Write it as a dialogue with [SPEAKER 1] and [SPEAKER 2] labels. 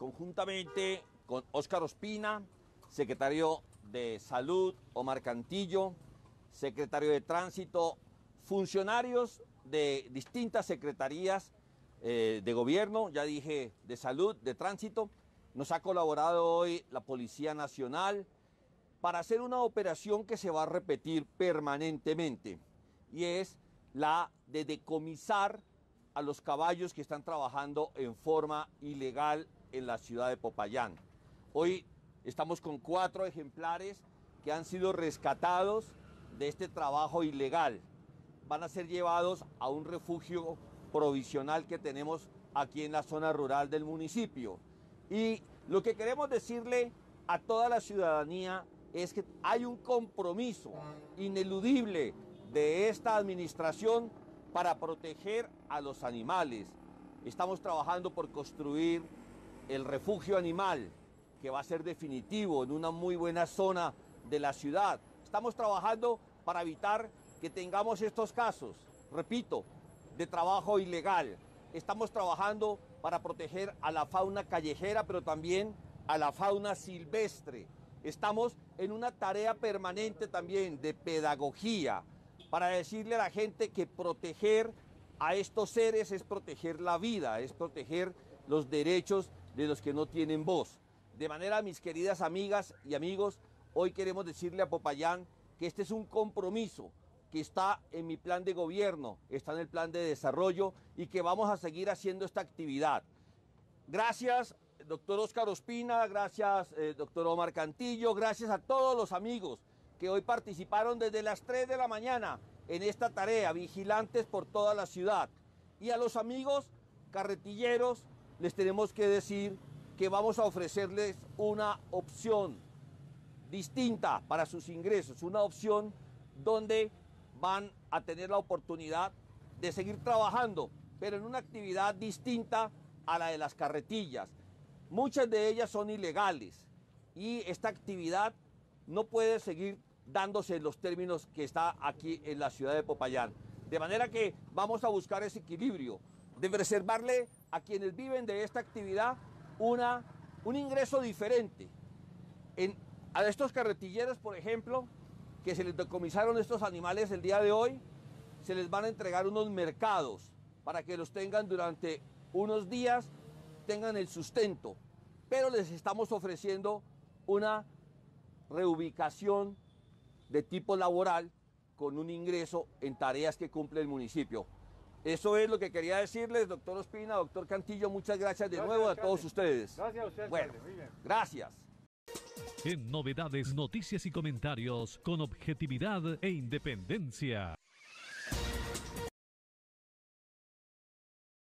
[SPEAKER 1] conjuntamente con Óscar Ospina, secretario de Salud, Omar Cantillo, secretario de Tránsito, funcionarios de distintas secretarías eh, de gobierno, ya dije, de salud, de tránsito. Nos ha colaborado hoy la Policía Nacional para hacer una operación que se va a repetir permanentemente y es la de decomisar a los caballos que están trabajando en forma ilegal en la ciudad de Popayán. Hoy estamos con cuatro ejemplares que han sido rescatados de este trabajo ilegal. Van a ser llevados a un refugio provisional que tenemos aquí en la zona rural del municipio. Y lo que queremos decirle a toda la ciudadanía es que hay un compromiso ineludible de esta administración para proteger a los animales. Estamos trabajando por construir el refugio animal, que va a ser definitivo en una muy buena zona de la ciudad. Estamos trabajando para evitar que tengamos estos casos, repito, de trabajo ilegal. Estamos trabajando para proteger a la fauna callejera, pero también a la fauna silvestre. Estamos en una tarea permanente también de pedagogía para decirle a la gente que proteger a estos seres es proteger la vida, es proteger los derechos de los que no tienen voz. De manera, mis queridas amigas y amigos, hoy queremos decirle a Popayán que este es un compromiso que está en mi plan de gobierno, está en el plan de desarrollo y que vamos a seguir haciendo esta actividad. Gracias, doctor Oscar Ospina, gracias, eh, doctor Omar Cantillo, gracias a todos los amigos que hoy participaron desde las 3 de la mañana en esta tarea, vigilantes por toda la ciudad. Y a los amigos carretilleros les tenemos que decir que vamos a ofrecerles una opción distinta para sus ingresos, una opción donde van a tener la oportunidad de seguir trabajando, pero en una actividad distinta a la de las carretillas. Muchas de ellas son ilegales y esta actividad no puede seguir dándose los términos que está aquí en la ciudad de Popayán. De manera que vamos a buscar ese equilibrio, de reservarle a quienes viven de esta actividad una, un ingreso diferente. En, a estos carretilleros, por ejemplo, que se les decomisaron estos animales el día de hoy, se les van a entregar unos mercados para que los tengan durante unos días, tengan el sustento, pero les estamos ofreciendo una reubicación de tipo laboral con un ingreso en tareas que cumple el municipio. Eso es lo que quería decirles, doctor Ospina, doctor Cantillo, muchas gracias de nuevo a todos ustedes.
[SPEAKER 2] Gracias a usted.
[SPEAKER 1] Bueno, gracias.
[SPEAKER 3] En novedades, noticias y comentarios con objetividad e independencia.